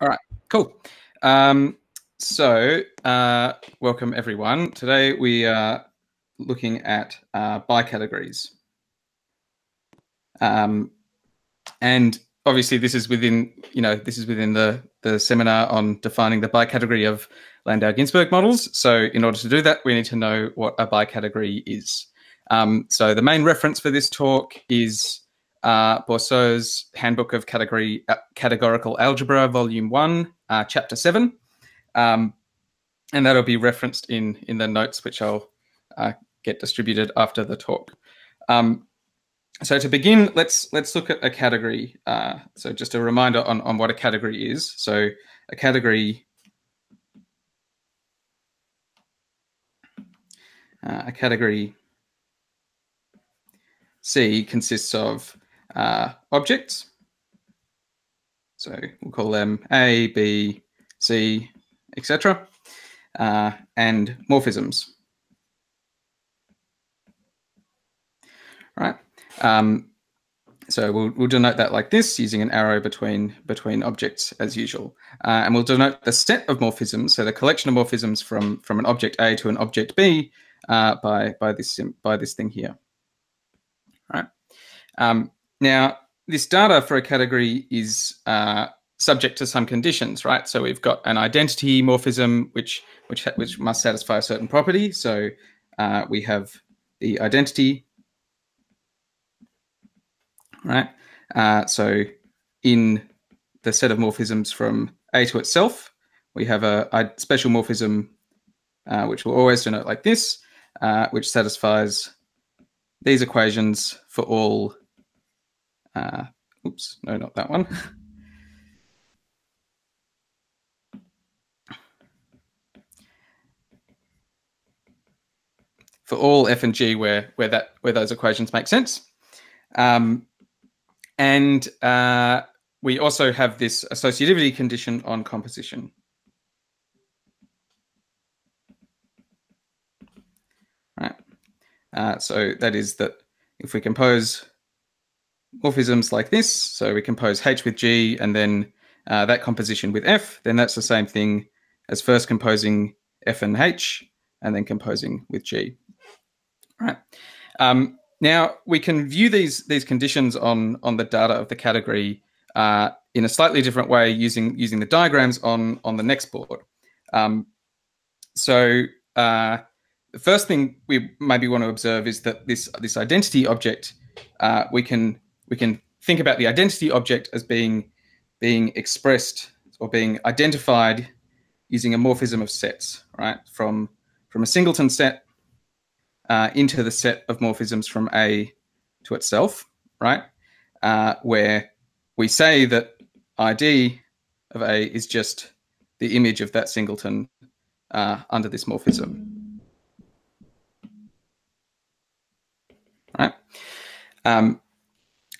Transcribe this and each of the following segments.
All right, cool. Um, so, uh, welcome everyone. Today we are looking at uh, bicategories. Um, and obviously this is within, you know, this is within the, the seminar on defining the bicategory of Landau-Ginzburg models. So in order to do that, we need to know what a bicategory is. Um, so the main reference for this talk is uh, Handbook of Category, uh, Categorical Algebra, Volume 1, uh, Chapter 7. Um, and that'll be referenced in, in the notes, which I'll uh, get distributed after the talk. Um, so to begin, let's let's look at a category. Uh, so just a reminder on, on what a category is. So a category uh, a category C consists of uh, objects. So we'll call them A, B, C, etc., uh, and morphisms. Right. Um, so we'll, we'll denote that like this using an arrow between between objects as usual. Uh, and we'll denote the set of morphisms, so the collection of morphisms from, from an object A to an object B uh, by, by, this, by this thing here. All right. Um, now, this data for a category is uh, subject to some conditions, right? So we've got an identity morphism, which which which must satisfy a certain property. So uh, we have the identity, right? Uh, so in the set of morphisms from A to itself, we have a, a special morphism, uh, which will always denote like this, uh, which satisfies these equations for all uh, oops, no, not that one. For all f and g where where that where those equations make sense, um, and uh, we also have this associativity condition on composition. Right. Uh, so that is that if we compose morphisms like this. So we compose H with G and then uh, that composition with F, then that's the same thing as first composing F and H and then composing with G. All right. Um, now we can view these these conditions on on the data of the category uh, in a slightly different way using using the diagrams on on the next board. Um, so uh, the first thing we maybe want to observe is that this this identity object uh, we can we can think about the identity object as being being expressed or being identified using a morphism of sets, right? From from a singleton set uh, into the set of morphisms from A to itself, right? Uh, where we say that ID of A is just the image of that singleton uh, under this morphism. Right? Um,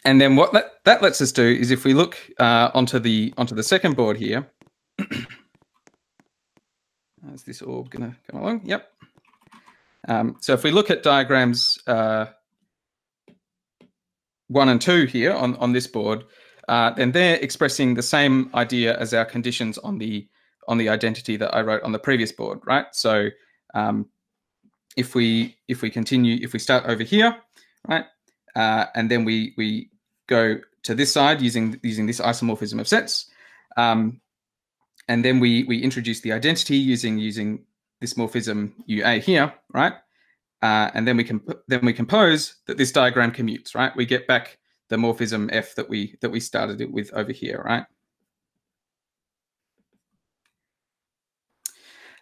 and then what that, that lets us do is if we look uh, onto the onto the second board here, is this orb going to come along? Yep. Um, so if we look at diagrams uh, one and two here on, on this board, uh, then they're expressing the same idea as our conditions on the on the identity that I wrote on the previous board, right? So um, if we if we continue, if we start over here, right, uh, and then we we go to this side using using this isomorphism of sets. Um, and then we we introduce the identity using using this morphism UA here, right? Uh, and then we can then we compose that this diagram commutes, right? We get back the morphism F that we that we started it with over here, right?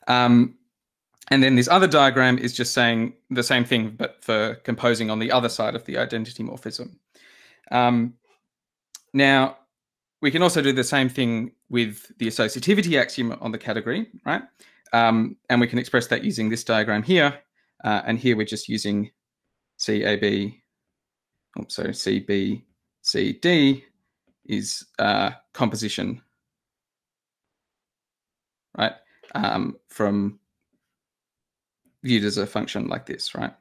Um, and then this other diagram is just saying the same thing, but for composing on the other side of the identity morphism. Um, now, we can also do the same thing with the associativity axiom on the category, right? Um, and we can express that using this diagram here. Uh, and here we're just using CAB, oops, sorry, CBCD is uh, composition, right? Um, from viewed as a function like this, right?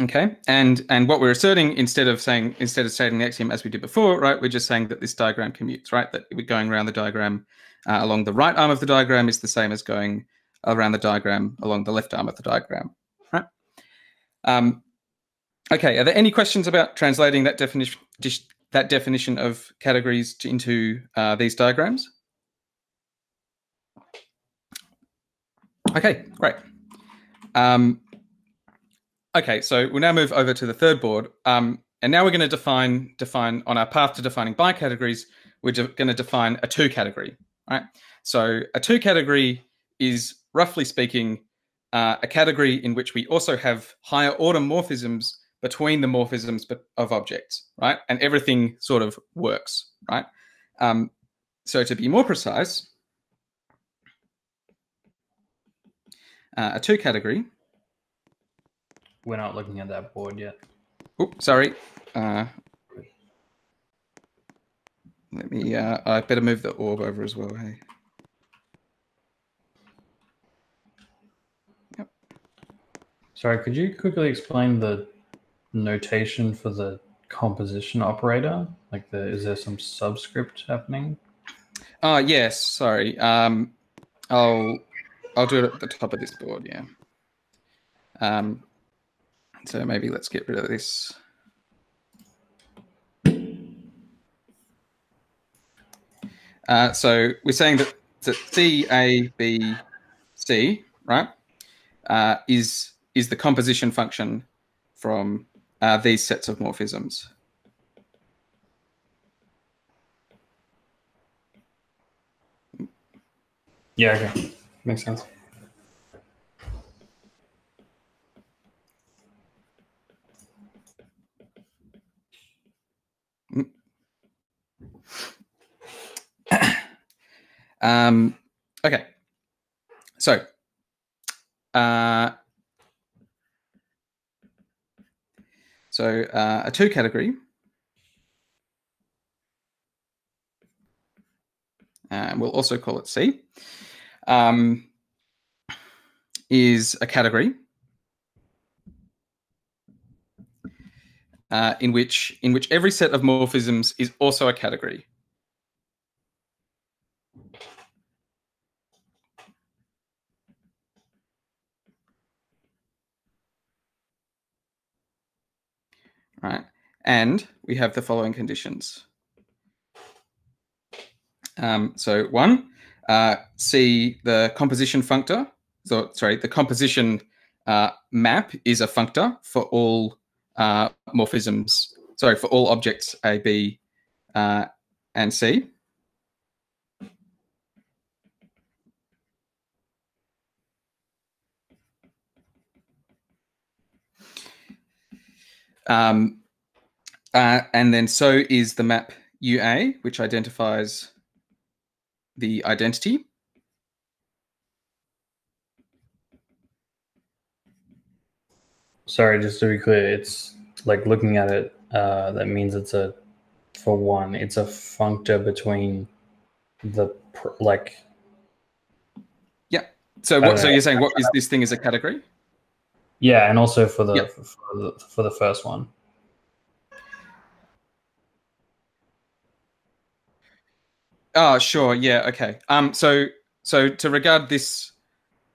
Okay, and and what we're asserting instead of saying instead of stating the axiom as we did before, right? We're just saying that this diagram commutes, right? That we're going around the diagram uh, along the right arm of the diagram is the same as going around the diagram along the left arm of the diagram, right? Um, okay, are there any questions about translating that definition that definition of categories to, into uh, these diagrams? Okay, great. Um, okay, so we'll now move over to the third board. Um, and now we're going to define define on our path to defining bicategories, we're going to define a two category, right? So a two category is roughly speaking uh, a category in which we also have higher order morphisms between the morphisms of objects, right? And everything sort of works, right? Um, so to be more precise, uh, a two category. We're not looking at that board yet. Oops, sorry. Uh, let me, uh, I better move the orb over as well, hey? Yep. Sorry, could you quickly explain the notation for the composition operator? Like, the is there some subscript happening? Oh, yes, sorry. Um, I'll I'll do it at the top of this board, yeah. Um, so maybe let's get rid of this. Uh, so we're saying that, that C, A, B, C, right, uh, is is the composition function from uh, these sets of morphisms. Yeah, okay. Makes sense. um, okay. So, uh, so uh, a two category. And we'll also call it C um, is a category uh, in which in which every set of morphisms is also a category. Right, and we have the following conditions. Um, so one, uh, see the composition functor. So sorry, the composition uh, map is a functor for all uh, morphisms. Sorry, for all objects A, B, uh, and C. Um, uh, and then so is the map UA, which identifies the identity. Sorry, just to be clear, it's like looking at it, uh, that means it's a, for one, it's a functor between the, like. Yeah. So what, so you're saying what is this thing is a category? Yeah. And also for the, yep. for the, for the first one. Oh, sure. Yeah. Okay. Um. So, so to regard this,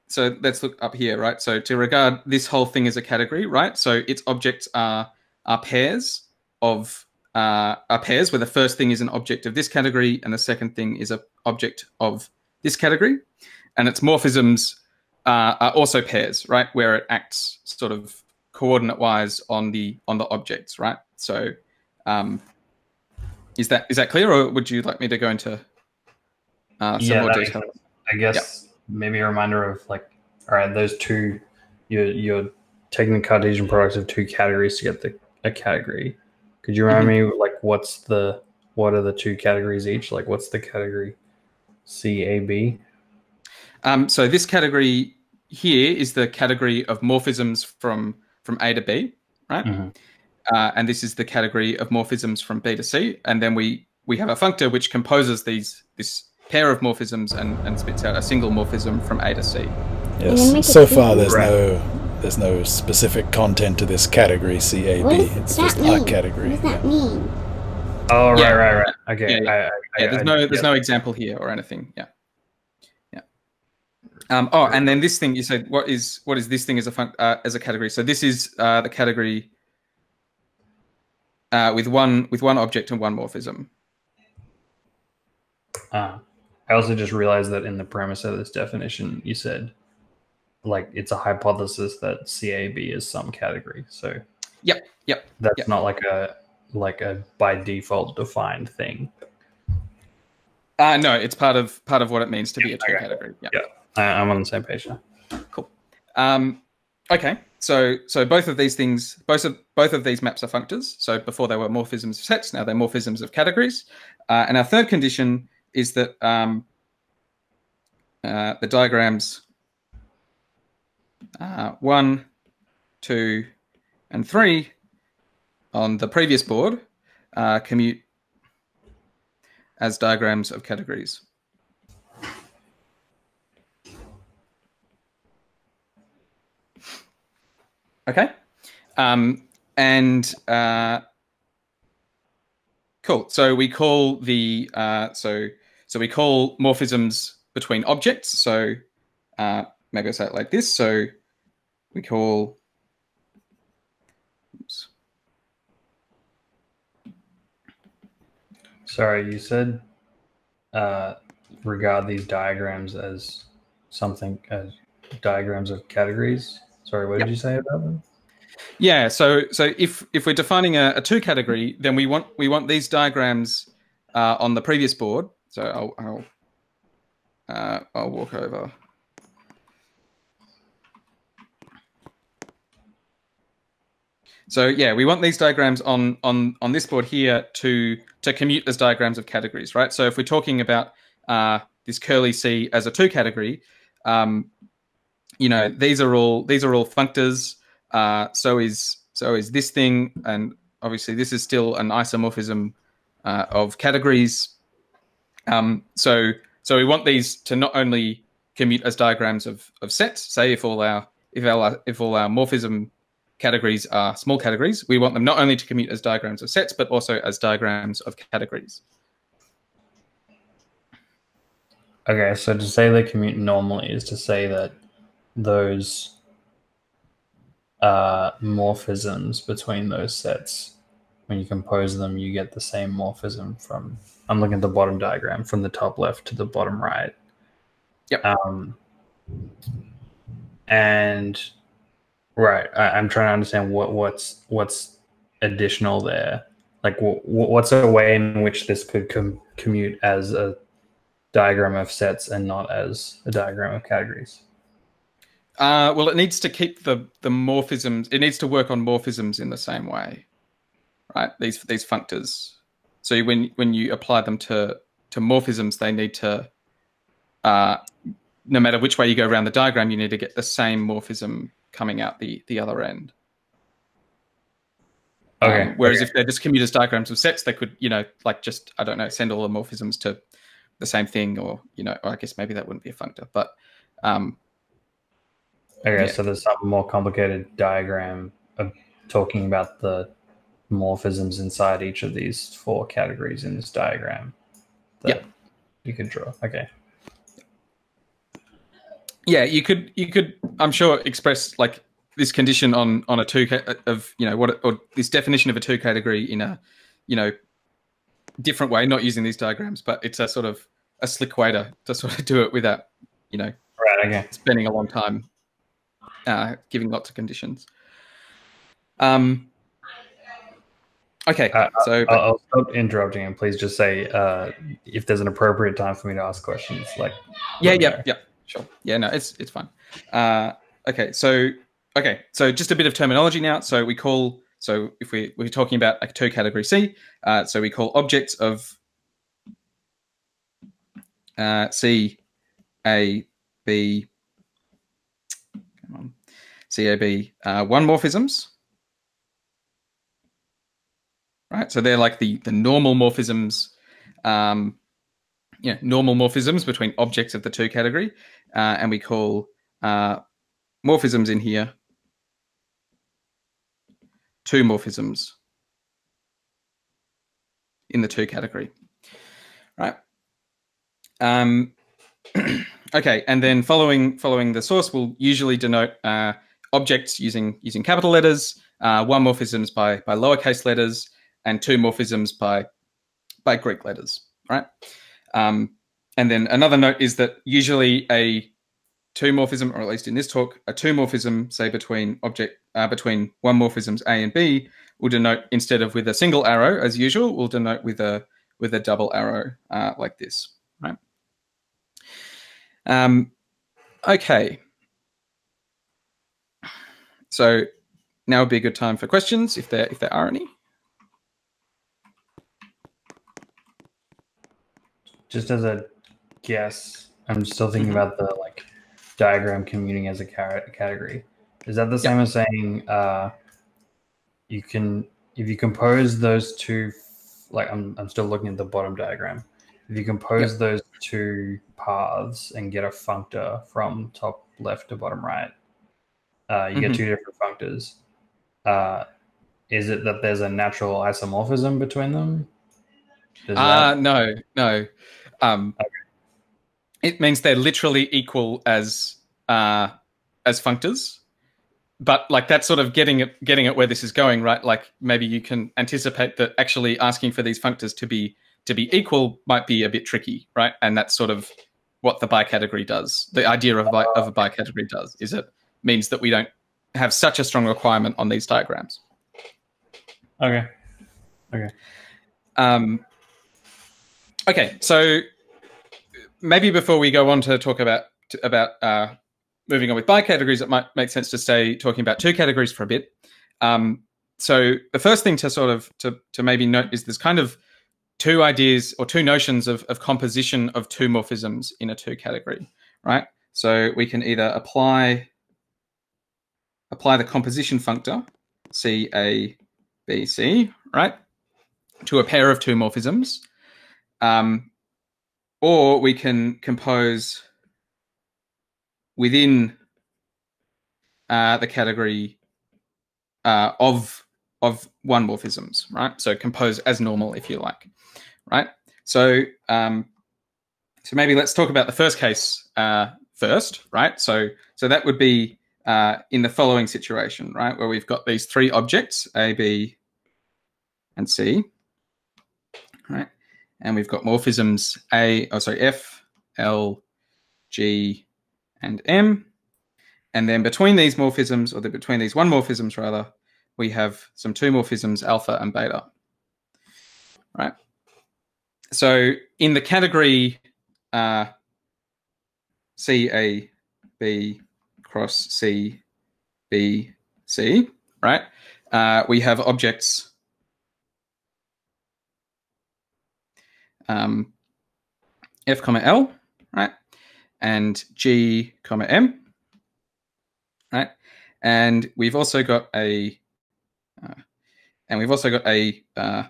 so let's look up here, right? So to regard this whole thing as a category, right? So its objects are are pairs of uh, are pairs where the first thing is an object of this category and the second thing is a object of this category, and its morphisms uh, are also pairs, right? Where it acts sort of coordinate wise on the on the objects, right? So. Um, is that is that clear, or would you like me to go into uh, some yeah, more detail? I guess yep. maybe a reminder of like, all right, those two, you're you're taking the Cartesian products of two categories to get the a category. Could you remind mm-hmm. me like what's the what are the two categories each? Like what's the category C A B? Um, so this category here is the category of morphisms from from A to B, right? Mm-hmm uh, and this is the category of morphisms from B to C. And then we we have a functor which composes these this pair of morphisms and, and spits out a single morphism from A to C. Yes. So far, there's right. no there's no specific content to this category CAB. It's just mean? a category. What does that mean? Oh right, Yeah. right, right. Okay. Yeah, I, I, yeah, there's I- no there's yeah. no example here or anything. Yeah, yeah. Um, oh, and then this thing you said, what is what is this thing as a fun, uh, as a category? So this is uh, the category uh, with one with one object and one morphism. Uh, I also just realized that in the premise of this definition, you said like it's a hypothesis that CAB is some category. So Yep, yep, that's yep. not like a like a by default defined thing. Uh, no, it's part of part of what it means to be a two okay. category. Yeah. Yeah. I, I'm on the same page now. Cool. Um, okay, so so both of these things, both of both of these maps are functors. So before they were morphisms of sets, now they're morphisms of categories. Uh, and our third condition is that um, uh, the diagrams uh, one, two, and three on the previous board uh, commute as diagrams of categories. Okay. Um, and uh, cool. So we call the uh, so so we call morphisms between objects. So uh, maybe I'll say it like this. So we call. Oops. Sorry, you said uh, regard these diagrams as something as diagrams of categories. Sorry, what Yep. did you say about them? Yeah. So so if if we're defining a, a two category, then we want we want these diagrams uh, on the previous board. So I'll I'll, uh, I'll walk over. So yeah, we want these diagrams on on on this board here to to commute as diagrams of categories, right? So if we're talking about uh, this curly C as a two category, um, you know these are all these are all functors. Uh, so is so is this thing, and obviously this is still an isomorphism uh, of categories. Um, so so we want these to not only commute as diagrams of, of sets. Say if all our if our if all our morphism categories are small categories, we want them not only to commute as diagrams of sets, but also as diagrams of categories. Okay, so to say they commute normally is to say that those uh, morphisms between those sets, when you compose them, you get the same morphism from. I'm looking at the bottom diagram from the top left to the bottom right. Yep. Um, and right, I, I'm trying to understand what what's what's additional there. Like, wh- what's a way in which this could com- commute as a diagram of sets and not as a diagram of categories. Uh, well, it needs to keep the the morphisms. It needs to work on morphisms in the same way, right? These these functors. So when when you apply them to to morphisms, they need to. Uh, no matter which way you go around the diagram, you need to get the same morphism coming out the the other end. Um, Okay. whereas okay. if they're just commuters diagrams of sets, they could, you know, like just I don't know, send all the morphisms to the same thing, or you know, or I guess maybe that wouldn't be a functor, but um, okay, yeah. so there's some more complicated diagram of talking about the morphisms inside each of these four categories in this diagram. that Yeah. You could draw. Okay. yeah, you could you could I'm sure express like this condition on on a two of you know what or this definition of a two category in a you know different way, not using these diagrams, but it's a sort of a slick way to to sort of do it without you know Right. Okay. spending a long time uh, giving lots of conditions. Um. Okay, Uh, so I'll, I'll stop interrupting and please just say uh, if there's an appropriate time for me to ask questions. Like, yeah, yeah, yeah, sure. Yeah, no, it's it's fine. Uh, okay, so okay, so just a bit of terminology now. So we call so if we we're talking about a two category C, uh, so we call objects of uh, C, A, B. Come on, C, A, B. Uh, one morphisms. Right, so they're like the the normal morphisms. Um, yeah, normal morphisms between objects of the two category, uh, and we call uh, morphisms in here two morphisms in the two category, right? Um, okay, and then following following the source, we'll usually denote uh, objects using using capital letters, uh, one morphisms by by lowercase letters, and two morphisms by by Greek letters, right? Um, and then another note is that usually a two morphism, or at least in this talk, a two morphism, say between object uh, between one morphisms A and B, will denote instead of with a single arrow as usual, will denote with a with a double arrow uh, like this, right? Um, okay. So now would be a good time for questions if there if there are any. Just as a guess, I'm still thinking mm-hmm. about the like diagram commuting as a category. Is that the same as saying uh, you can if you compose those two like I'm I'm still looking at the bottom diagram. If you compose those two paths and get a functor from top left to bottom right, uh, you mm-hmm. get two different functors. Uh, is it that there's a natural isomorphism between them? Uh, no, no. Um, okay. It means they're literally equal as uh, as functors, but like that's sort of getting it getting at where this is going, right? Like maybe you can anticipate that actually asking for these functors to be to be equal might be a bit tricky, right? And that's sort of what the bicategory does. The idea of, bi- of a bicategory does is it means that we don't have such a strong requirement on these diagrams. Okay. Okay. Um, okay. So maybe before we go on to talk about about uh, moving on with bicategories, it might make sense to stay talking about two categories for a bit. Um, so the first thing to sort of to to maybe note is there's kind of two ideas or two notions of, of composition of two morphisms in a two category, right? So we can either apply apply the composition functor C A B C, right, to a pair of two morphisms, um, or we can compose within uh, the category uh, of of one morphisms, right? So compose as normal, if you like, right? So um, so maybe let's talk about the first case uh, first, right? So so that would be uh, in the following situation, right, where we've got these three objects, A, B, and C, right? And we've got morphisms A, oh, sorry, F, L, G, and M. And then between these morphisms, or the, between these one morphisms rather, we have some two morphisms, alpha and beta, right? So in the category uh, C, A, B, cross C, B, C, right? Uh, we have objects um, F comma L, right? And G comma M, right? And we've also got a, uh, and we've also got a, uh,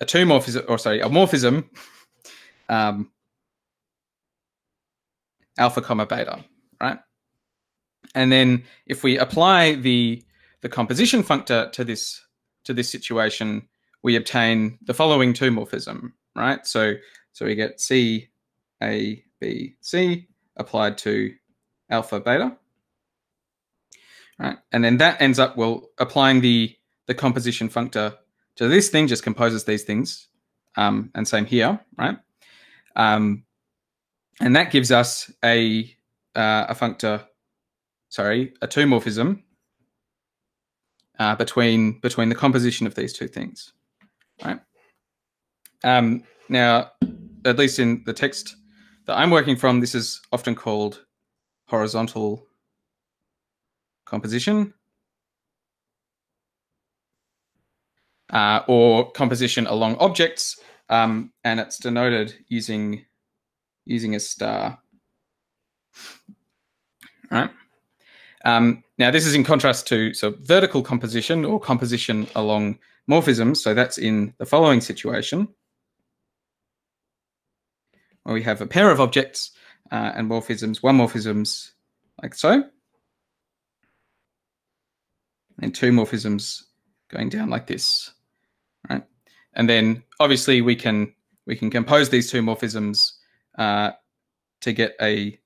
a two morphism, or sorry, a morphism, um, alpha comma beta? And then if we apply the the composition functor to this to this situation, we obtain the following two morphism, right? So so we get C A B C applied to alpha beta. Right? And then that ends up well applying the the composition functor to this thing just composes these things. Um, and same here, right? Um, and that gives us a uh, a functor, sorry, a two morphism uh, between between the composition of these two things, right? Um, now, at least in the text that I'm working from, this is often called horizontal composition uh, or composition along objects, um, and it's denoted using using a star. Right. Um, now, this is in contrast to so vertical composition or composition along morphisms. So that's in the following situation, where we have a pair of objects uh, and morphisms, one morphisms like so. and two morphisms going down like this, right? And then obviously we can we can compose these two morphisms uh, to get a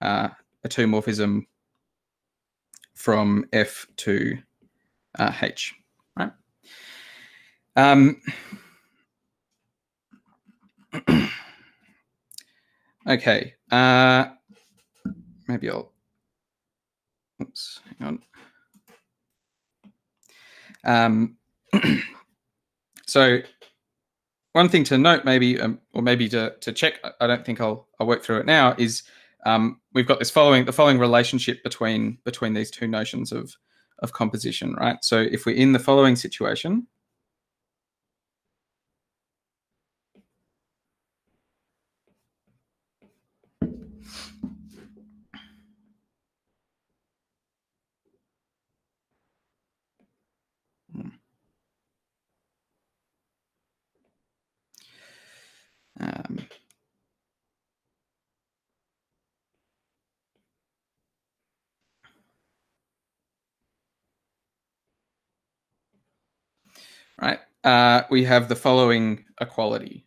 uh, a two morphism from F to uh, H, right? Um, okay, uh, maybe I'll. Oops, hang on. Um, so one thing to note, maybe, um, or maybe to, to check, I don't think I'll, I'll work through it now, is um, we've got this following the following relationship between between these two notions of of composition, right? So if we're in the following situation, Um, right, uh, we have the following equality.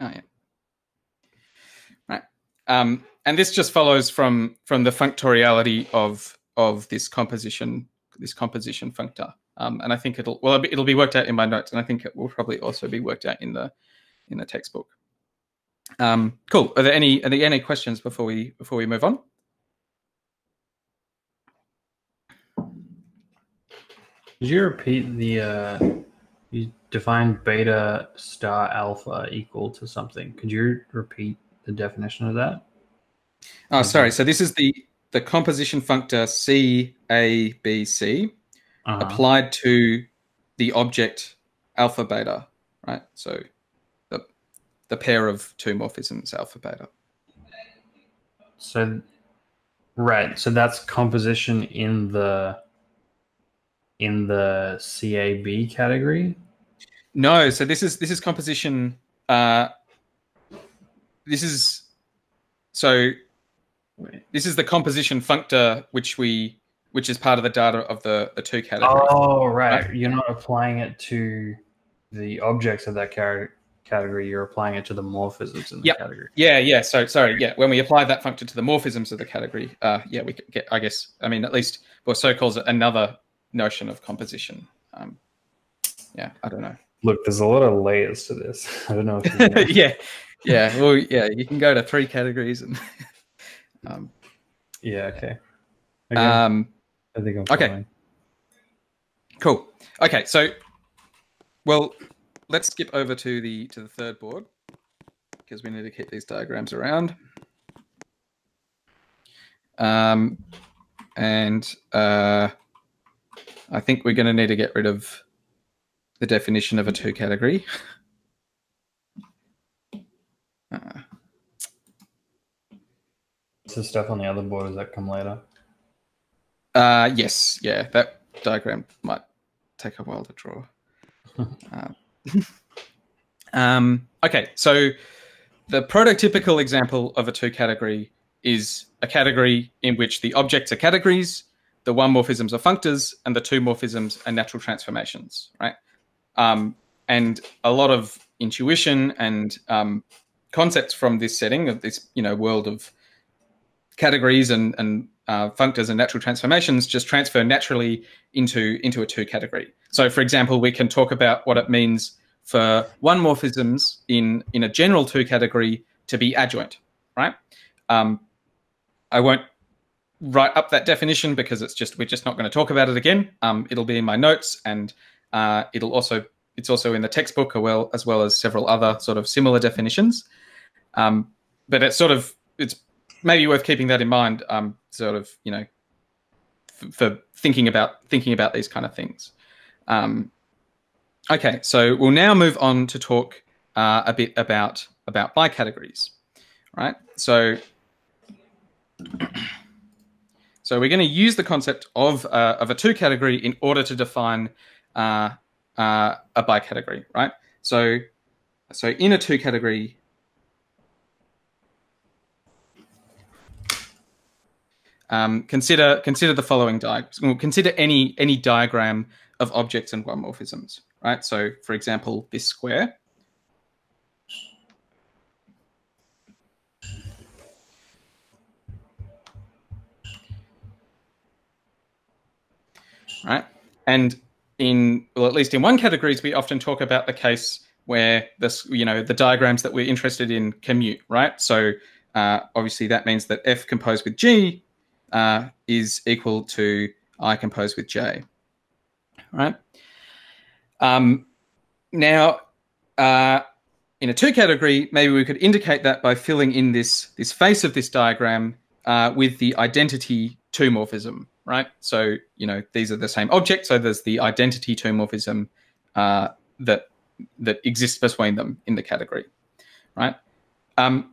Oh yeah. Right. Um, and this just follows from from the functoriality of of this composition this composition functor. Um, and I think it'll well it'll be worked out in my notes, and I think it will probably also be worked out in the in the textbook. Um, cool. Are there any are there any questions before we before we move on? Could you repeat the uh, you define beta star alpha equal to something? Could you repeat the definition of that? Oh, sorry. So this is the the composition functor C A B C Uh-huh. applied to the object alpha beta, right? So the the pair of two morphisms alpha beta. So, right. So that's composition in the in the CAB category. No, so this is this is composition. Uh, this is so this is the composition functor which we which is part of the data of the the two categories. Oh, right. Right. You're not applying it to the objects of that car- category. You're applying it to the morphisms in the Yep. category. Yeah, yeah. So sorry, yeah. When we apply that functor to the morphisms of the category, uh, yeah, we could get. I guess. I mean, at least Borceux calls it another notion of composition. Um, yeah, I don't know. Look, there's a lot of layers to this. I don't know if you know. yeah, yeah. Well, yeah. You can go to three categories and. um, yeah. Okay. Okay. um, I think I'm okay. fine. Cool. Okay, so well, let's skip over to the to the third board because we need to keep these diagrams around. Um, and uh, I think we're going to need to get rid of the definition of a two category. Uh, The stuff on the other board? Does that come later? Uh, yes, yeah, that diagram might take a while to draw. um, um, okay, so the prototypical example of a two category is a category in which the objects are categories, the one morphisms are functors, and the two morphisms are natural transformations, right? Um, and a lot of intuition and um, concepts from this setting of this, you know, world of categories and and uh, functors and natural transformations just transfer naturally into into a two category. So, for example, we can talk about what it means for one morphisms in in a general two category to be adjoint, right? Um, I won't write up that definition because it's just we're just not going to talk about it again. Um, it'll be in my notes and uh, it'll also it's also in the textbook as well as well as several other sort of similar definitions. Um, but it's sort of it's maybe worth keeping that in mind. Um, sort of you know for thinking about thinking about these kind of things. Um, okay, so we'll now move on to talk uh, a bit about about bicategories, right? So So we're going to use the concept of, uh, of a two category in order to define uh, uh, a bicategory, right? So, so in a two category, um, consider consider the following diagram. Consider any any diagram of objects and one morphisms, right? So, for example, this square. Right, and in well, at least in one categories, we often talk about the case where this, you know, the diagrams that we're interested in commute, right? So uh, obviously that means that F composed with G uh, is equal to I composed with J, right? Um, now, uh, in a two category, maybe we could indicate that by filling in this, this face of this diagram uh, with the identity two morphism, right? So, you know, these are the same object. So there's the identity two morphism uh, that that exists between them in the category, right? Um,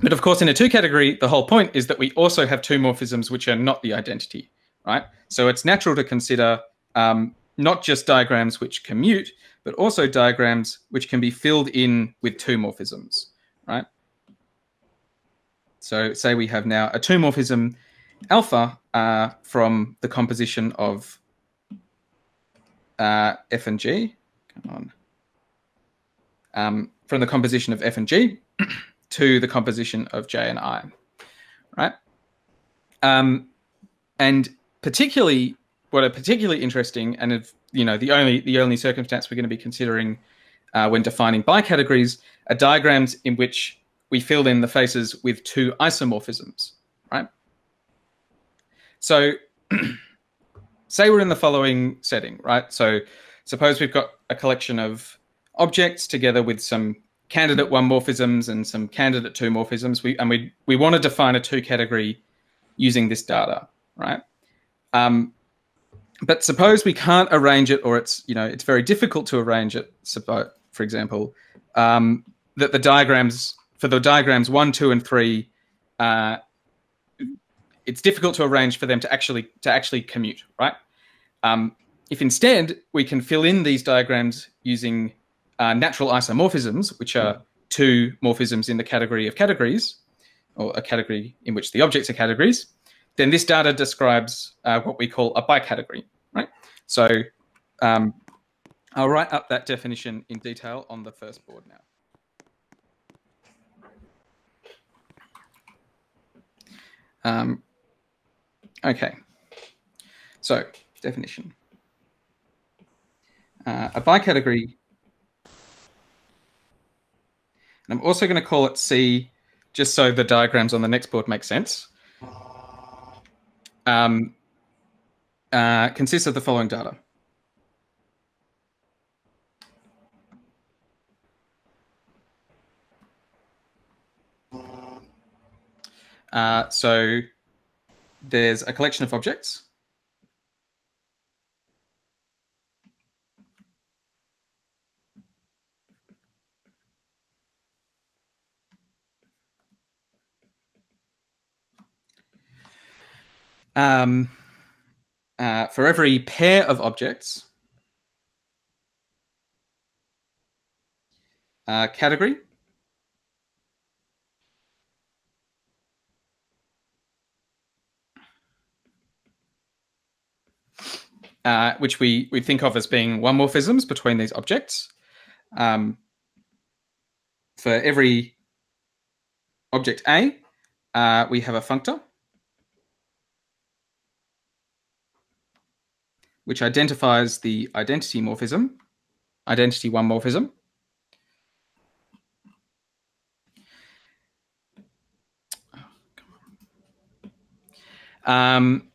but of course, in a two category, the whole point is that we also have two morphisms which are not the identity, right? So it's natural to consider um, not just diagrams which commute, but also diagrams which can be filled in with two morphisms, right? So say we have now a two morphism alpha uh, from the composition of uh, F and G. Come on. Um, from the composition of F and G to the composition of J and I, right? Um, and particularly, what are particularly interesting, and if, you know, the only the only circumstance we're going to be considering uh, when defining bicategories are diagrams in which we fill in the faces with two isomorphisms, right? So say we're in the following setting, right? So suppose we've got a collection of objects together with some candidate one morphisms and some candidate two morphisms. We, and we, we want to define a two category using this data, right? Um, but suppose we can't arrange it or it's, you know, it's very difficult to arrange it, for example, um, that the diagrams, for the diagrams one, two, and three, uh, it's difficult to arrange for them to actually to actually commute, right? Um, if instead we can fill in these diagrams using uh, natural isomorphisms, which are two morphisms in the category of categories, or a category in which the objects are categories, then this data describes uh, what we call a bicategory, right? So um, I'll write up that definition in detail on the first board now. Um, Okay. So, definition. Uh, a bicategory. And I'm also going to call it C just so the diagrams on the next board make sense. Um, uh, consists of the following data. Uh, so there's a collection of objects. Um, uh, for every pair of objects, uh, category uh, which we, we think of as being one morphisms between these objects. Um, for every object A, uh, we have a functor, which identifies the identity morphism, identity one morphism. Um,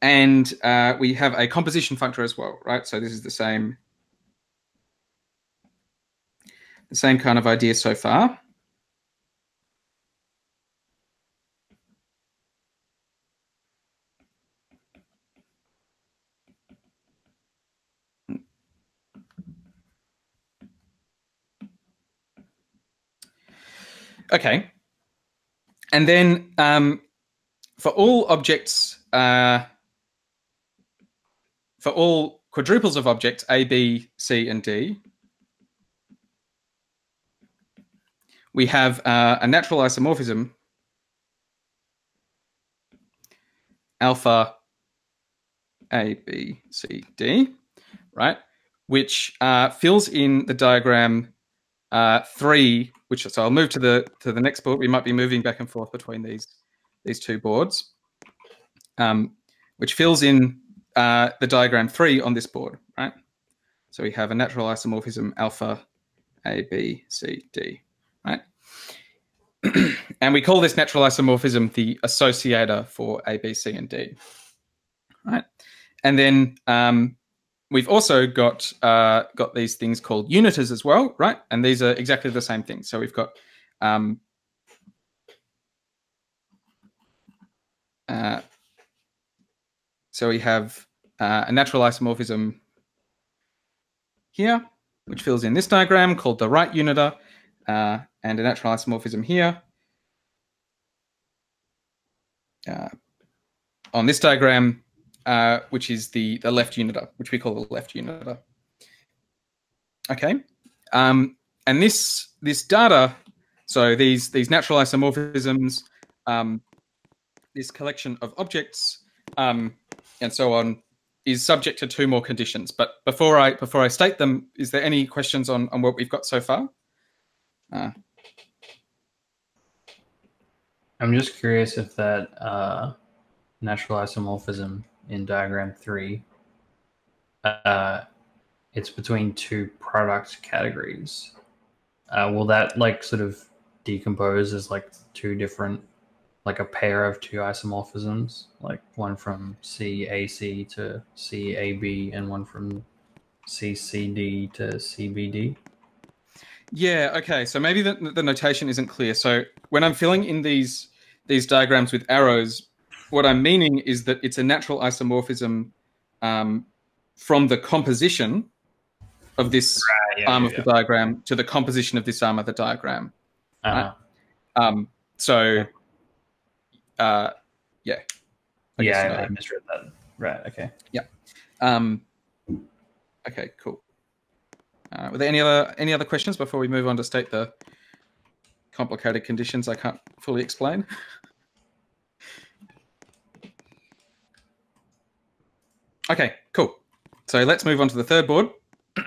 and uh, we have a composition functor as well, right? So this is the same, the same kind of idea so far. Okay. And then um, for all objects, uh, for all quadruples of objects A, B, C, and D, we have uh, a natural isomorphism alpha A, B, C, D, right? Which uh, fills in the diagram uh, three, which so I'll move to the to the next board. We might be moving back and forth between these these two boards, um, which fills in uh, the diagram three on this board, right? So we have a natural isomorphism alpha A, B, C, D, right? and we call this natural isomorphism the associator for A, B, C, and D, right? And then um, we've also got uh, got these things called unitors as well, right? And these are exactly the same thing. So we've got um, uh, so we have uh, a natural isomorphism here, which fills in this diagram called the right unitor, uh, and a natural isomorphism here. Uh, on this diagram, uh, which is the, the left unitor, which we call the left unitor. Okay, um, and this this data, so these these natural isomorphisms, um, this collection of objects, um, and so on, is subject to two more conditions. But before I before I state them, is there any questions on on what we've got so far? Uh, I'm just curious if that uh, natural isomorphism in diagram three, uh, it's between two product categories. Uh, will that like sort of decompose as like two different, like a pair of two isomorphisms, like one from CAC to CAB and one from CCD to CBD? Yeah. Okay. So maybe the, the notation isn't clear. So when I'm filling in these these diagrams with arrows, what I'm meaning is that it's a natural isomorphism um, from the composition of this Right, yeah, arm yeah, of the diagram to the composition of this arm of the diagram. yeah. Uh, Um, so, uh, yeah. I yeah. I, I misread that. Right. Okay. Yeah. Um, okay, cool. Uh, were there any other any other questions before we move on to state the complicated conditions I can't fully explain? Okay, cool. So let's move on to the third board.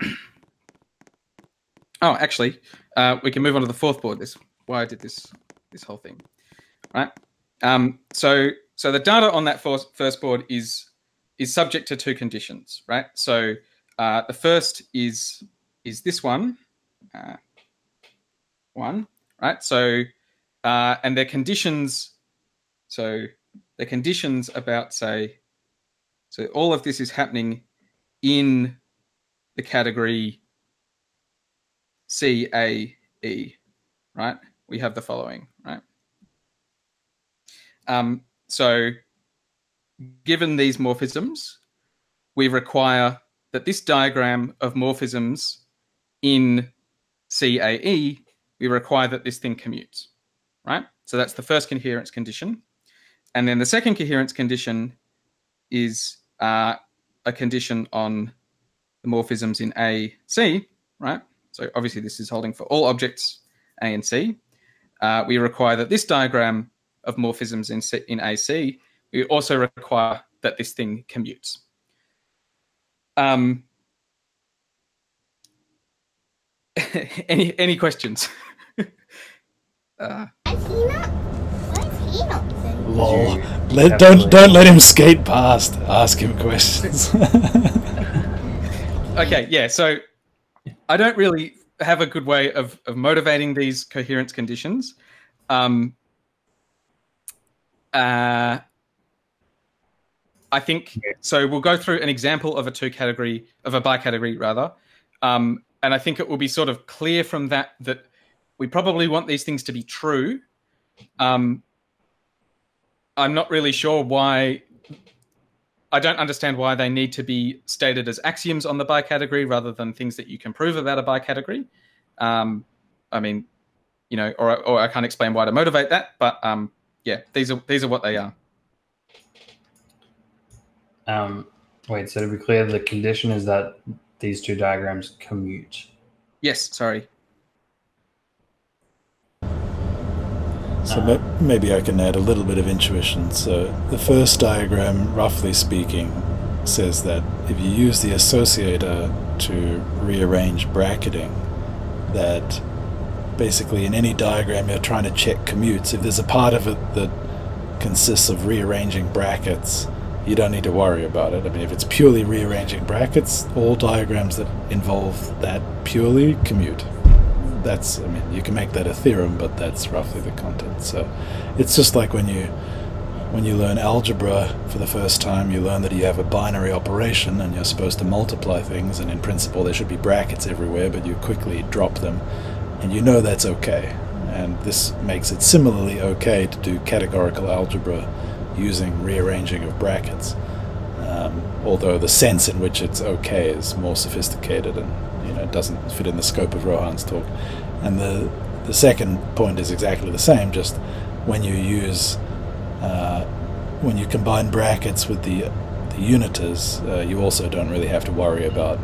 oh, actually, uh, we can move on to the fourth board. This why I did this this whole thing, right? Um, so so the data on that first first board is is subject to two conditions, right? So uh, the first is is this one, uh, one, right? So uh, and their conditions, so the conditions about say, so all of this is happening in the category C A E, right? We have the following, right? Um, so given these morphisms, we require that this diagram of morphisms in CAE, we require that this thing commutes, right? So that's the first coherence condition. And then the second coherence condition is uh, a condition on the morphisms in AC, right? So obviously this is holding for all objects A and C. Uh, we require that this diagram of morphisms in, C, in AC we also require that this thing commutes. Um, any any questions? uh, Is he not? What is he not saying? Lol. Let, don't don't let him skate past. Ask him questions. okay, yeah. So I don't really have a good way of, of motivating these coherence conditions. Um, uh, I think so. We'll go through an example of a two category of a bicategory rather, um, and I think it will be sort of clear from that that we probably want these things to be true. Um, I'm not really sure why. I don't understand why they need to be stated as axioms on the bicategory rather than things that you can prove about a bicategory. Um, I mean, you know, or or I can't explain why to motivate that, but um, yeah, these are these are what they are. Um, wait, so to be clear, the condition is that these two diagrams commute. Yes, sorry. So ma- maybe I can add a little bit of intuition. So the first diagram, roughly speaking, says that if you use the associator to rearrange bracketing, that basically in any diagram you're trying to check commutes. If there's a part of it that consists of rearranging brackets, you don't need to worry about it. I mean, if it's purely rearranging brackets, all diagrams that involve that purely commute that's I mean you can make that a theorem, but that's roughly the content. So it's just like when you when you learn algebra for the first time, you learn that you have a binary operation and you're supposed to multiply things, and in principle there should be brackets everywhere, but you quickly drop them, and you know that's okay. And this makes it similarly okay to do categorical algebra using rearranging of brackets. Um, although the sense in which it's okay is more sophisticated and doesn't fit in the scope of Rohan's talk. And the the second point is exactly the same. Just when you use uh, when you combine brackets with the the unitors, uh, you also don't really have to worry about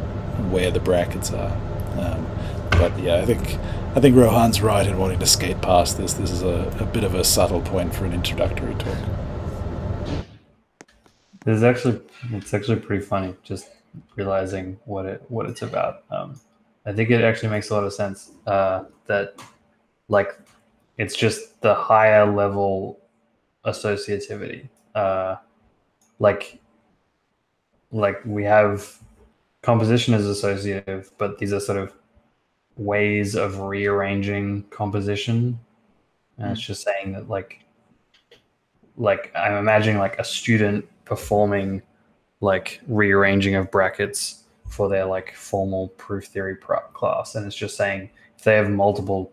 where the brackets are. Um, but yeah, I think I think Rohan's right in wanting to skate past this. This is a, a bit of a subtle point for an introductory talk. This is actually it's actually pretty funny. Just realizing what it what it's about. Um, I think it actually makes a lot of sense uh, that like it's just the higher level associativity. Uh, like like we have composition is associative, but these are sort of ways of rearranging composition. And it's just saying that like like I'm imagining like a student performing like rearranging of brackets for their like formal proof theory class and it's just saying if they have multiple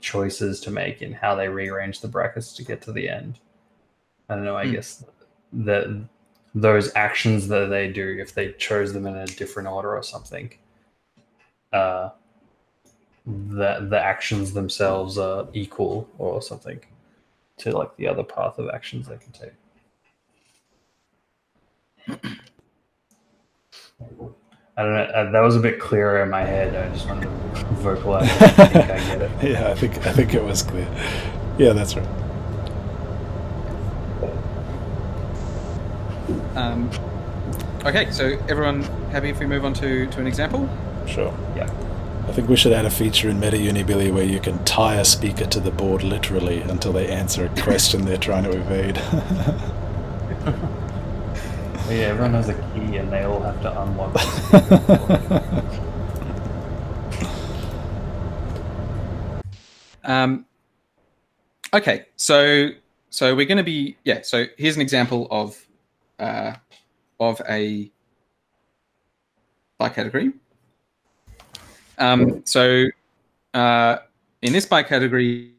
choices to make in how they rearrange the brackets to get to the end i don't know i mm. guess that those actions that they do if they chose them in a different order or something uh the the actions themselves are equal or something to like the other path of actions they can take I don't know. Uh, that was a bit clearer in my head. I just wanted to vocalize. I think I get it. yeah, I think I think it was clear. Yeah, that's right. Um, okay, so everyone happy if we move on to, to an example? Sure. Yeah. I think we should add a feature in MetaUni, Billy, where you can tie a speaker to the board literally until they answer a question they're trying to evade. Yeah, everyone has a key and they all have to unlock um, okay, so so we're going to be yeah. So here's an example of uh, of a bicategory. Um, so uh, in this bicategory,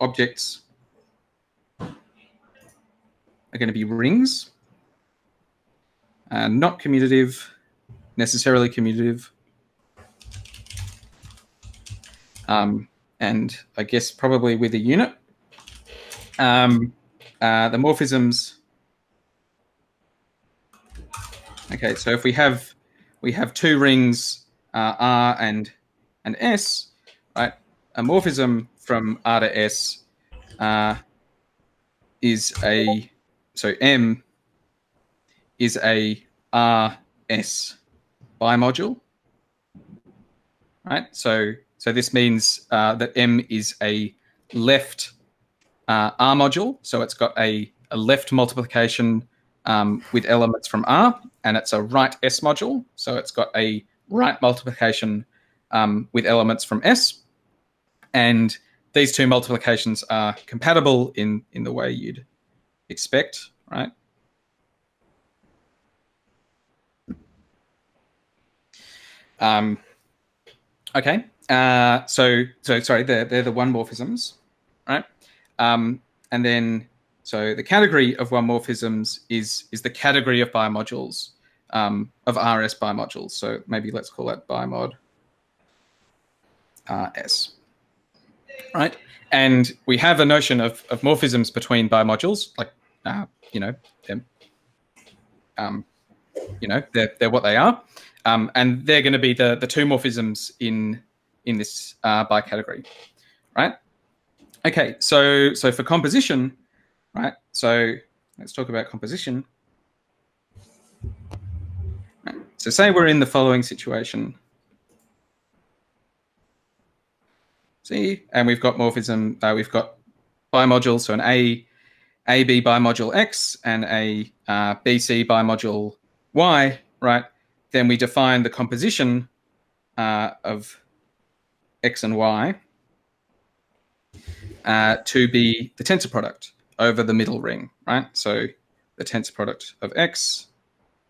objects are going to be rings not commutative, necessarily commutative. Um, and I guess probably with a unit. Um, uh, the morphisms. Okay, so if we have we have two rings uh, R and and S, right? A morphism from R to S uh, is a so M is a RS bimodule, right? So, so this means uh, that M is a left uh, R module. So it's got a, a left multiplication um, with elements from R, and it's a right S module. So it's got a right multiplication um, with elements from S. And these two multiplications are compatible in, in the way you'd expect, right? Um, okay. Uh, so so sorry, they're they're the one morphisms, right? Um, and then so the category of one morphisms is is the category of bimodules um, of RS bimodules. So maybe let's call that bimod RS, right? And we have a notion of, of morphisms between bimodules, like uh, you know, them. um, you know, they're they're what they are, um, and they're going to be the the two morphisms in in this uh, bicategory, right? Okay, so so for composition, right? So let's talk about composition. So say we're in the following situation. See, and we've got morphism. Uh, we've got bimodule, so an A AB bimodule X and a uh, BC bimodule Y, right? Then we define the composition uh, of X and Y uh, to be the tensor product over the middle ring, right? So the tensor product of X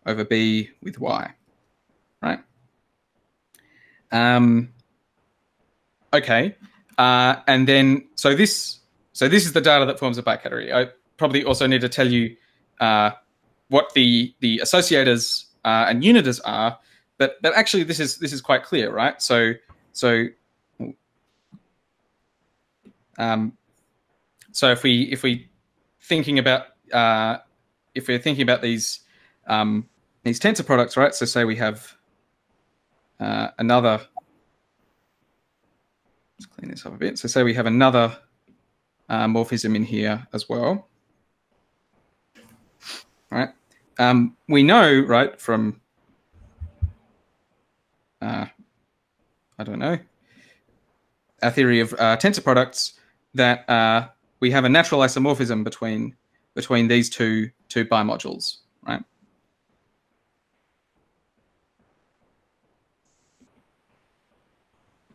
over B with Y, right? Um, okay, uh, and then so this so this is the data that forms a bicategory. I probably also need to tell you uh, what the the associators uh, and unitors are, but but actually this is this is quite clear, right? So so um, so if we if we thinking about uh, if we're thinking about these um, these tensor products, right? So say we have uh, another. Let's clean this up a bit. So say we have another uh, morphism in here as well. Right. Um, we know, right, from uh, I don't know, a theory of uh, tensor products that uh, we have a natural isomorphism between between these two two bimodules, right?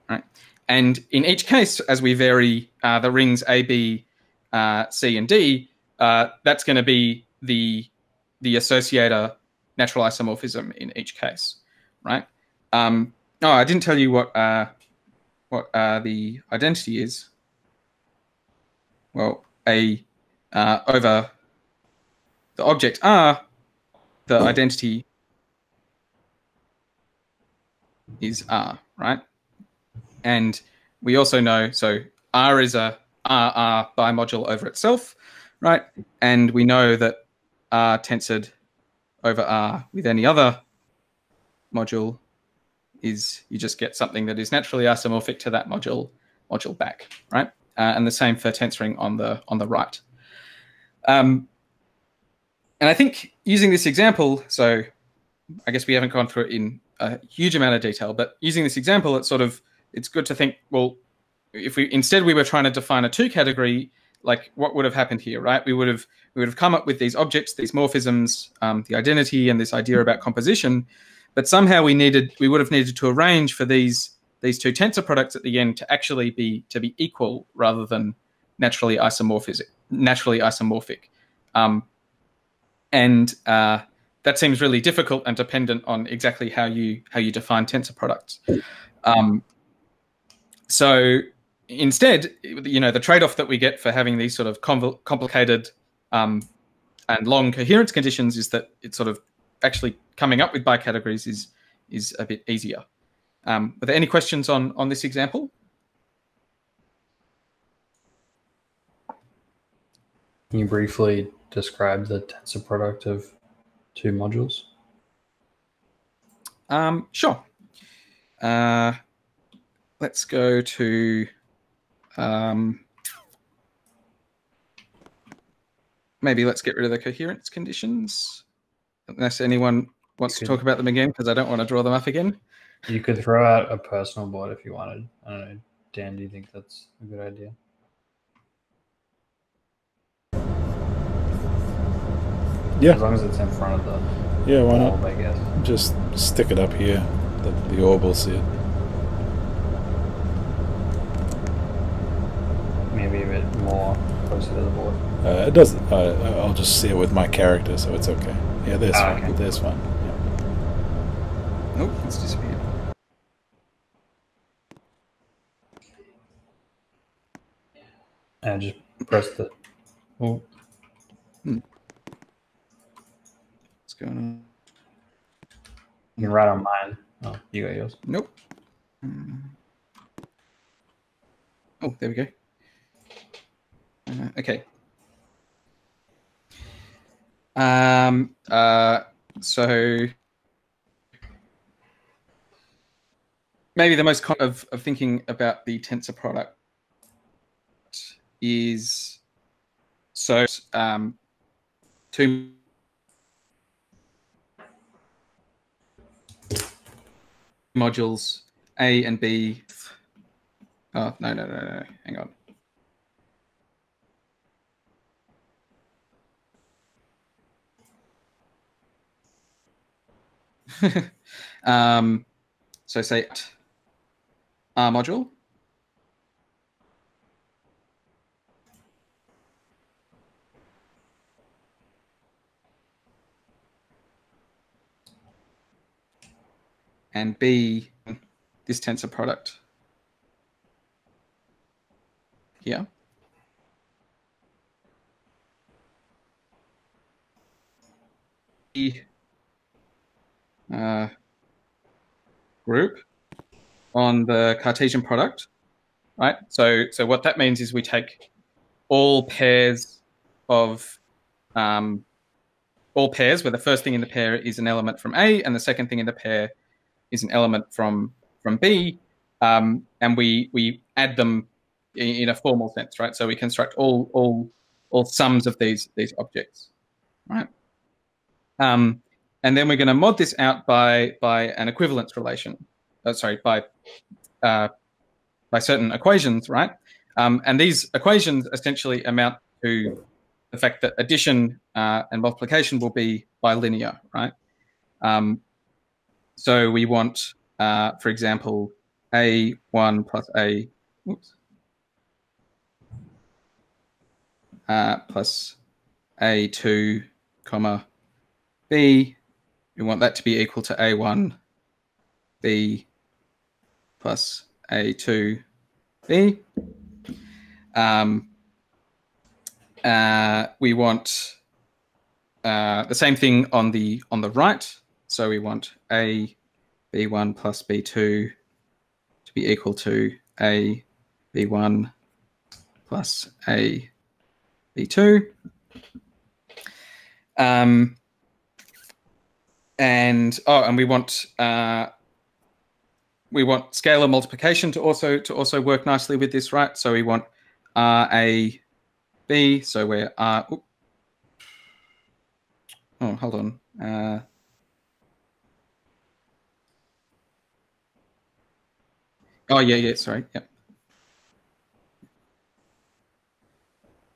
Right. And in each case, as we vary uh, the rings A, B, uh, C, and D, uh, that's going to be the the associator natural isomorphism in each case, right? Um, oh, I didn't tell you what uh, what uh, the identity is. Well, a uh, over the object R, the identity is R, right? And we also know so R is a RR bimodule over itself, right? And we know that R tensored over R with any other module is you just get something that is naturally isomorphic to that module module back, right? Uh, and the same for tensoring on the on the right. Um, and I think using this example, so I guess we haven't gone through it in a huge amount of detail, but using this example, it's sort of it's good to think, well, if we instead we were trying to define a two category, like what would have happened here, right? We would have we would have come up with these objects, these morphisms, um, the identity, and this idea about composition. But somehow we needed we would have needed to arrange for these these two tensor products at the end to actually be to be equal rather than naturally isomorphic. Naturally isomorphic, um, and uh, that seems really difficult and dependent on exactly how you how you define tensor products. Um, so instead, you know, the trade-off that we get for having these sort of complicated um, and long coherence conditions is that it's sort of actually coming up with bicategories is is a bit easier. Um, are there any questions on on this example? Can you briefly describe the tensor product of two modules? Um, sure. Uh, let's go to um, maybe let's get rid of the coherence conditions. Unless anyone wants to talk about them again, because I don't want to draw them up again. You could throw out a personal board if you wanted. I don't know. Dan, do you think that's a good idea? Yeah. As long as it's in front of the Yeah, why bulb, not? I guess. Just stick it up here. The, the orb will see it. Maybe a bit more closer to the board. Uh, it doesn't. Uh, I'll just see it with my character, so it's okay. Yeah, there's Ah, fine. okay. There's fine. Yeah. Nope, it's disappeared. And just press the. Oh, What's going on? you can write on mine. Oh, you got yours. Nope. Hmm. Oh, there we go. Uh, okay. Um, uh, so maybe the most con- of, of thinking about the tensor product is so um, two modules A and B. Oh no no no no! Hang on. um, so say R module. And B, this tensor product here. E uh, group on the Cartesian product, right? So, so what that means is we take all pairs of um, all pairs where the first thing in the pair is an element from A and the second thing in the pair is an element from from B, um, and we we add them in, in, a formal sense, right? So we construct all all all sums of these these objects, right? Um, and then we're going to mod this out by by an equivalence relation. Uh, sorry, by uh, by certain equations, right? Um, and these equations essentially amount to the fact that addition uh, and multiplication will be bilinear, right? Um, so we want, uh, for example, a1 plus a, oops, uh, plus a2 comma b we want that to be equal to A1 B plus A2 B. Um, uh, we want uh, the same thing on the on the right. So we want A B1 plus B2 to be equal to A B1 plus A B2. Um, and oh, and we want uh, we want scalar multiplication to also to also work nicely with this, right? So we want R A B. So we're R. Oops. Oh, hold on. Uh, oh yeah, yeah. Sorry. Yep.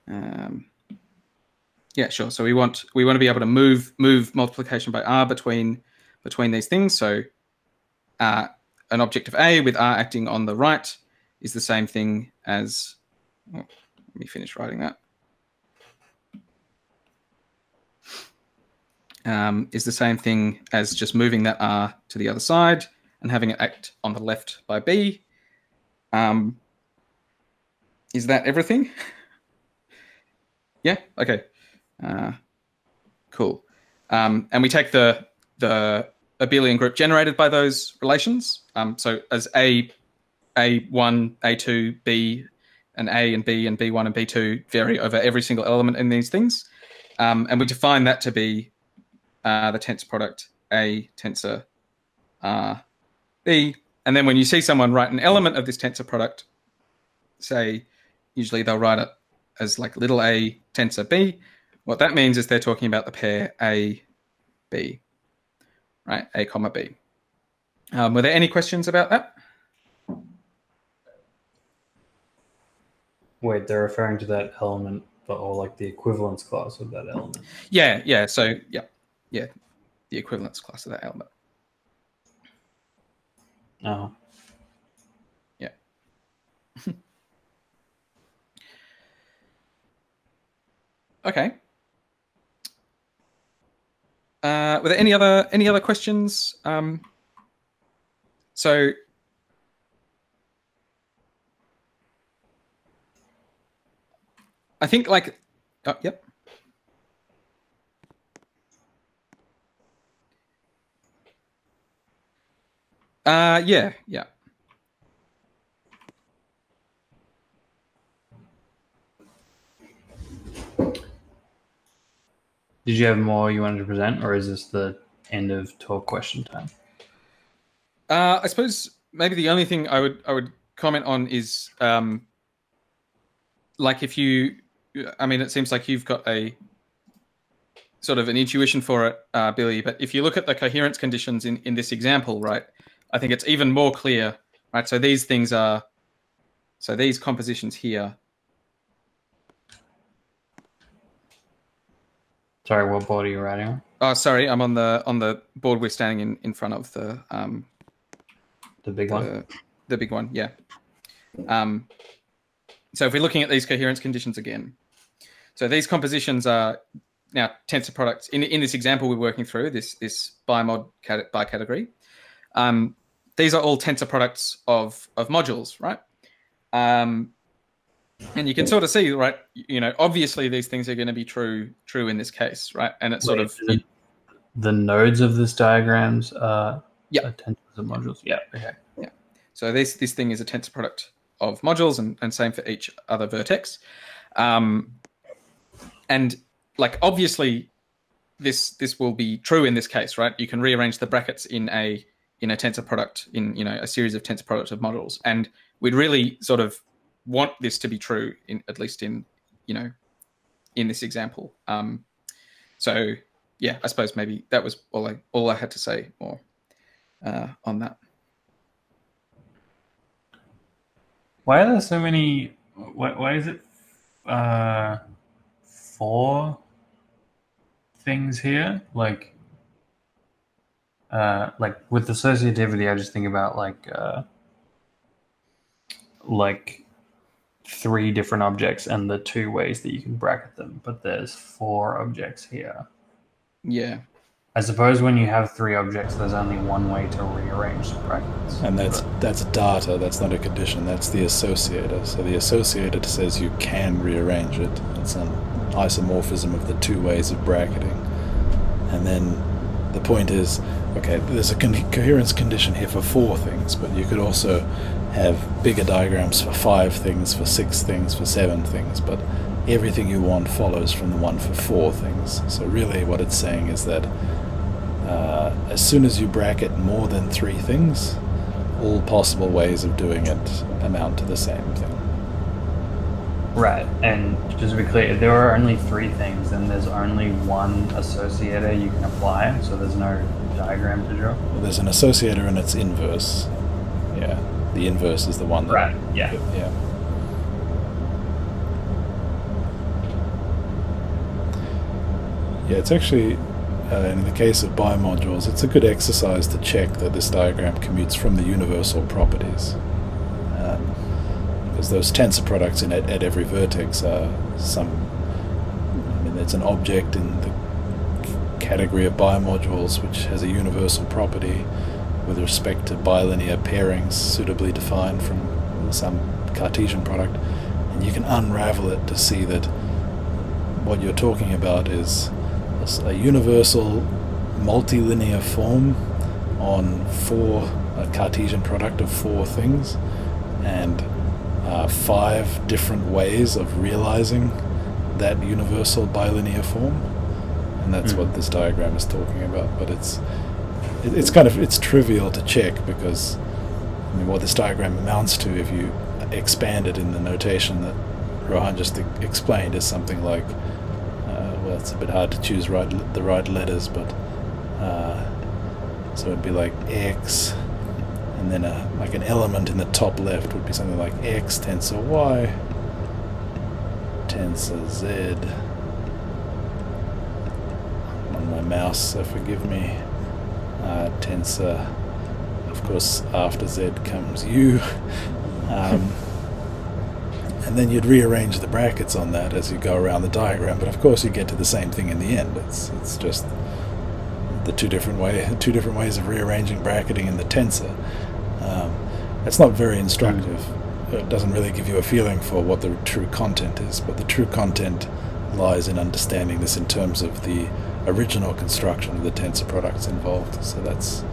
Um, yeah, sure. So we want we want to be able to move move multiplication by r between between these things. So uh, an object of A with r acting on the right is the same thing as. Oh, let me finish writing that. Um, is the same thing as just moving that r to the other side and having it act on the left by B. Um, is that everything? yeah. Okay. Uh, cool. Um, and we take the the abelian group generated by those relations. Um, so as A, A1, A2, B, and A and B and B1 and B2 vary over every single element in these things. Um, and we define that to be uh, the tensor product A tensor uh, B. And then when you see someone write an element of this tensor product, say, usually they'll write it as like little a tensor B, what that means is they're talking about the pair A, B, right? A comma B. Um, were there any questions about that? Wait, they're referring to that element, but or like the equivalence class of that element. Yeah, yeah. So yeah, yeah, the equivalence class of that element. Oh. Yeah. okay. Uh, were there any other any other questions? Um, so I think like, oh, yep. Uh, yeah, yeah. Did you have more you wanted to present, or is this the end of twelve question time. Uh, I suppose maybe the only thing I would I would comment on is um, like if you, I mean, it seems like you've got a sort of an intuition for it, uh, Billy. But if you look at the coherence conditions in in this example, right, I think it's even more clear, right? So these things are, so these compositions here. Sorry, what board are you writing on? Oh, sorry, I'm on the on the board we're standing in in front of the um The big one. the, the big one, yeah. Um, so if we're looking at these coherence conditions again, so these compositions are now tensor products. In, in this example we're working through, this this bimod cat, bicategory, um, these are all tensor products of of modules, right? Um, and you can sort of see, right? You know, obviously these things are going to be true true in this case, right? And it's sort of the, the nodes of this diagrams are Yeah. tensors of modules. Yeah. Okay. Yeah so this this thing is a tensor product of modules, and, and same for each other vertex. Um, and like obviously, this this will be true in this case, right? You can rearrange the brackets in a in a tensor product in you know a series of tensor products of modules, and we'd really sort of want this to be true in at least in you know in this example. Um, so yeah, I suppose maybe that was all I all I had to say more uh, on that. Why are there so many? Why, why is it uh, four things here? Like, uh, like with associativity, I just think about like, uh, like three different objects and the two ways that you can bracket them. But there's four objects here. Yeah. I suppose when you have three objects, there's only one way to rearrange the brackets. And that's that's data. That's not a condition. That's the associator. So the associator says you can rearrange it. It's an isomorphism of the two ways of bracketing. And then the point is, okay, there's a con- coherence condition here for four things, but you could also have bigger diagrams for five things, for six things, for seven things. But everything you want follows from the one for four things. So really, what it's saying is that uh, as soon as you bracket more than three things, all possible ways of doing it amount to the same thing. Right, and just to be clear, if there are only three things, then there's only one associator you can apply, so there's no diagram to draw. Well, there's an associator and its inverse. Yeah, the inverse is the one that. Right, yeah. Yeah. Yeah, it's actually, uh, in the case of bimodules, it's a good exercise to check that this diagram commutes from the universal properties. Um, because those tensor products in at, at every vertex are some. I mean, there's an object in the c- category of bimodules which has a universal property with respect to bilinear pairings suitably defined from some Cartesian product, and you can unravel it to see that what you're talking about is a universal multilinear form on four a Cartesian product of four things, and uh, five different ways of realizing that universal bilinear form, and that's Mm. what this diagram is talking about. But it's it, it's kind of it's trivial to check because I mean what this diagram amounts to if you expand it in the notation that Rohan just explained is something like uh, well it's a bit hard to choose right the right letters but uh, so it'd be like x and then a like an element in the top left would be something like x tensor y tensor z. On my mouse so forgive me uh, tensor of course after z comes u um, and then you'd rearrange the brackets on that as you go around the diagram but of course you get to the same thing in the end. It's it's just the two different way two different ways of rearranging bracketing in the tensor um, it's not very instructive. It doesn't really give you a feeling for what the true content is but the true content lies in understanding this in terms of the original construction of the tensor products involved. So that's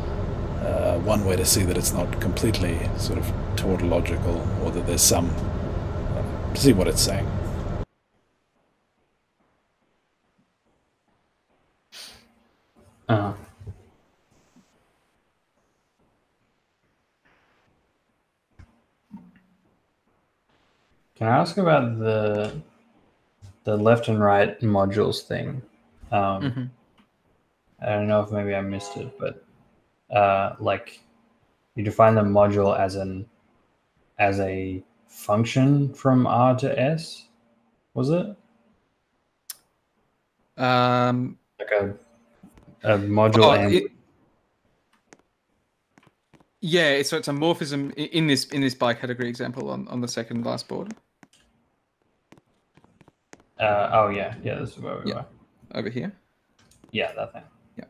uh, one way to see that it's not completely sort of tautological or that there's some, uh, see what it's saying. Uh. Can I ask about the the left and right modules thing? Um, Mhm. I don't know if maybe I missed it, but uh, like you define the module as an as a function from R to S, was it Um, like a a module oh, and it- yeah, so it's a morphism in this in this bicategory example on, on the second last board uh, oh yeah yeah this is where we Yeah. were over here. yeah that thing Yeah,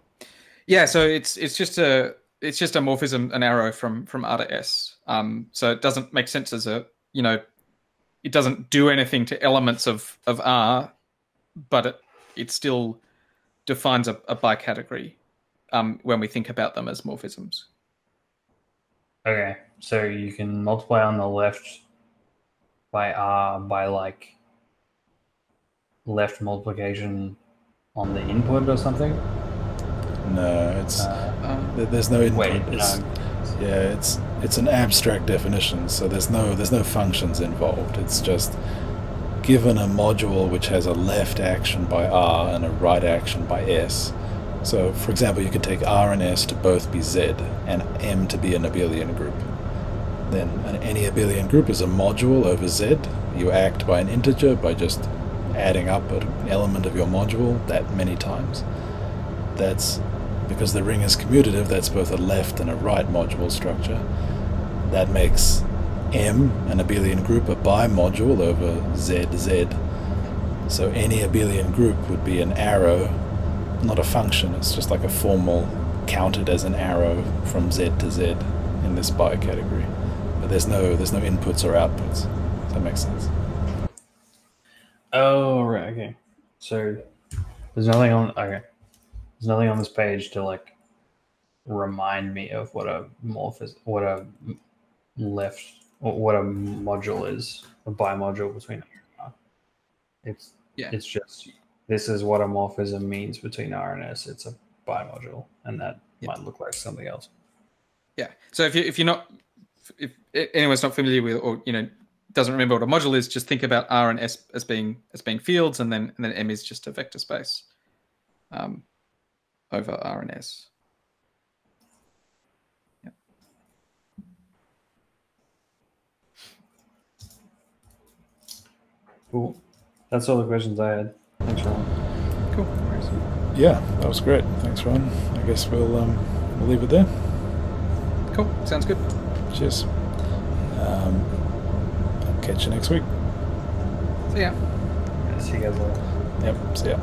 yeah. so it's it's just a it's just a morphism, an arrow from from R to S. Um, so it doesn't make sense as a you know, it doesn't do anything to elements of of R, but it it still defines a, a bicategory um, when we think about them as morphisms. Okay, so you can multiply on the left by R by like left multiplication on the input or something. No, it's Uh, Um, there's no input. wait, It's- no. Yeah, it's it's an abstract definition, so there's no there's no functions involved. It's just given a module which has a left action by R and a right action by S. So, for example, you could take R and S to both be Z and M to be an abelian group. Then any abelian group is a module over Z. You act by an integer by just adding up an element of your module that many times. That's because the ring is commutative, that's both a left and a right module structure. That makes M, an abelian group, a bimodule over ZZ. So any abelian group would be an arrow, not a function, it's just like a formal counted as an arrow from Z to Z in this bi category. But there's no there's no inputs or outputs. Does that make sense? Oh okay. So there's nothing on okay. There's nothing on this page to like remind me of what a morph is, what a left, what a module is, a bimodule between R and R. It's Yeah. It's just this is what a morphism means between R and S. It's a bimodule, and that Yeah. might look like something else. Yeah. So if you if you're not if anyone's not familiar with or you know doesn't remember what a module is, just think about R and S as being as being fields, and then and then M is just a vector space um, over R and S. Yeah. Cool. That's all the questions I had. Thanks, Rohan. Cool. Yeah, that was great. Thanks, Rohan. I guess we'll um, we'll leave it there. Cool. Sounds good. Cheers. Um, I'll catch you next week. See yeah. Yeah, see you guys later. Yep. See ya.